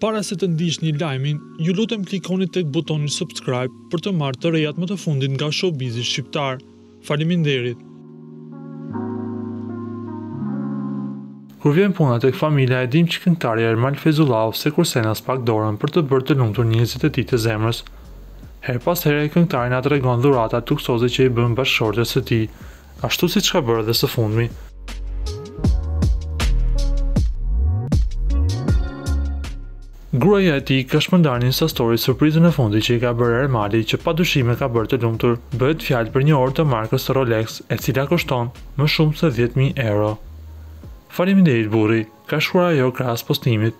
Para se të ndiqni lajmin, ju lutem klikoni tek butoni subscribe për të marrë të rejat më të fundit nga showbizi shqiptar. Faleminderit! Kur vjen puna tek familja e dimë që këngëtari Ermal Fejzullahu s'e kursen aspak dorën për të bërë të lumtur njerëzit e tij të zemrës. Herë pas here këngëtari na tregon dhuratat luksoze që i bën bashkëshortes së tij, ashtu siç ka bërë edhe së fundmi. Gruaja e tij ka shpërndarë në Insta Story surprizën e fundit që i ka bërë Ermali, që padyshim e ka bërë të lumtur. Bëhet fjalë për një orë të markës Rolex, e cila kushton më shumë se dhjetë mijë euro. Faleminderit burri! ka shkruar ajo krahas postimit.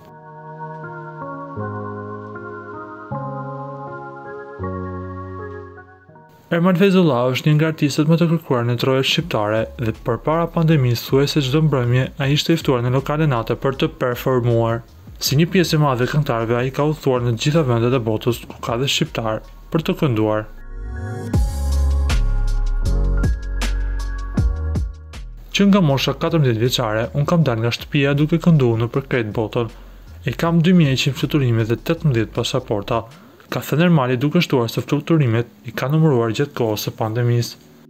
Ermal Fejzullahu është një nga artistët më të kërkuar në trojet shqiptare dhe përpara pandemisë thuajse çdo mbrëmje ai ishte i ftuar në lokale nate për të performuar. Si një pjesë e madhe e këngëtarëve ai ka udhëtuar në gjitha vendet e botës ku ka dhe shqiptarë. për të kënduar. Që nga mosha 14 vjeçare, unë kam dalë nga shtëpia duke kënduar nëpër krejt botën. I kam 2100 fluturime dhe 18 pasaporta, ka thënë Ermali duke shtuar se fluturimet i ka numëruar gjatë kohës së pandemisë.